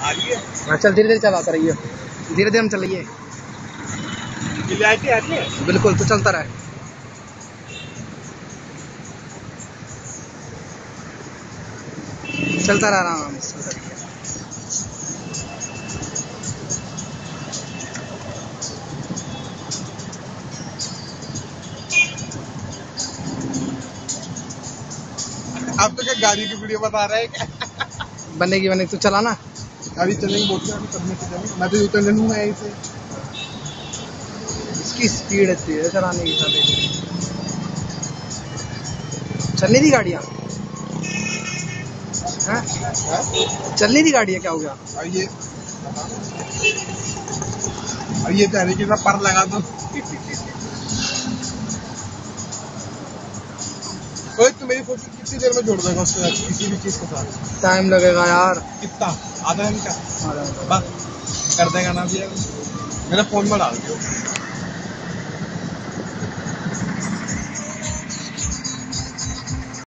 आ हाँ चल धीरे धीरे चलाता रहिए। धीरे धीरे हम चलिए। आती है बिल्कुल तो चलता रहे। चलता रहा आराम से चलता रहिए। आप तो क्या गाड़ी की वीडियो बता रहे हैं? क्या बनेगी बनेगी तो चला ना गाड़ी चलेंगे बोलते हैं करने से जाएँगे मैं तो यूटर्न ले लूँगा यहीं से इसकी स्पीड अच्छी है, चलाने की की चलनी थी गाड़ियाँ? चलनी थी गाड़ियाँ क्या हो गया? और ये और ये कह रही कि पर लगा दो। ओए तो मेरी फ़ोटो कितनी देर में जोड़ देगा उसके साथ? किसी भी चीज़ के साथ। टाइम लगेगा यार। कितना? आधा घंटा? कर देगा ना भैया? मेरा फ़ोन में डाल दो